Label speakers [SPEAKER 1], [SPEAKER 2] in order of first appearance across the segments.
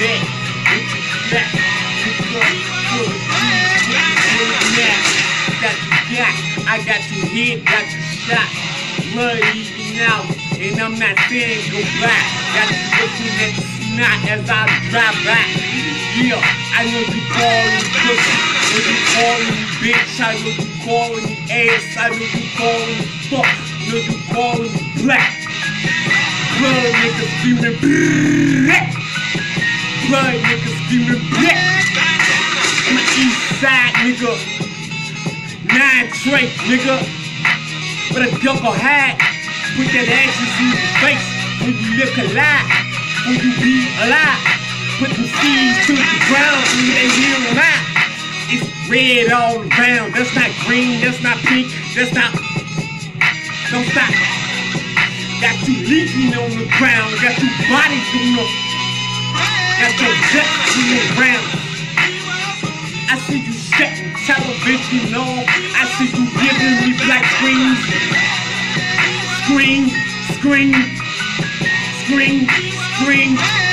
[SPEAKER 1] got? Got you got, I got you hit, got you shot. Blood leaking out, and I'm not saying goodbye. Got you looking at the snot as I drive by. Yeah, I know you calling pussy, know you calling me bitch, I know you calling me ass, I know you calling me fuck, know you calling me black. Blood niggas screaming black. Blood niggas screaming black. I'm an east side nigga. Nine Trey nigga. With a duffel hat. Put that ashes in your face. When you look alive. When you be alive. Put them seeds to the ground. When they hear them out. It's red all around. That's not green. That's not pink. That's not. Don't stop. Got you leaking on the ground. Got you bodies on the. Got your guts in the ground. I see you shutting television off. I see you giving me black screens. Scream, scream, scream, scream.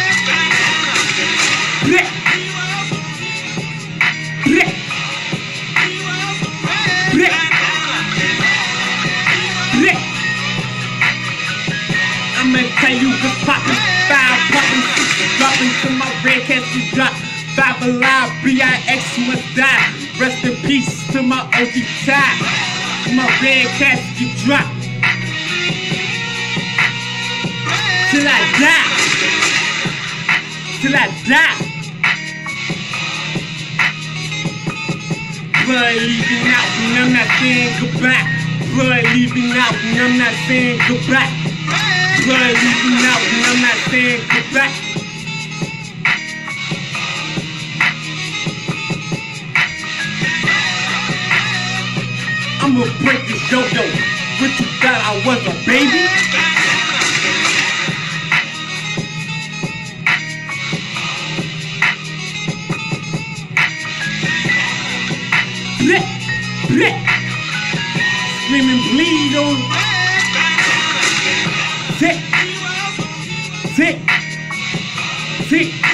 [SPEAKER 1] Red casket drop. Five alive, B-I-X must die. Rest in peace to my OG tie. My red casket drop. Till I die. Till I die. Blood leaving out and I'm not saying goodbye. Blood leaving out and I'm not saying goodbye. Blood leaving out and I'm not saying goodbye. Break this yo-yo. What you thought I was a baby? Blech, blech. Screaming bleed on. Tick, tick, tick.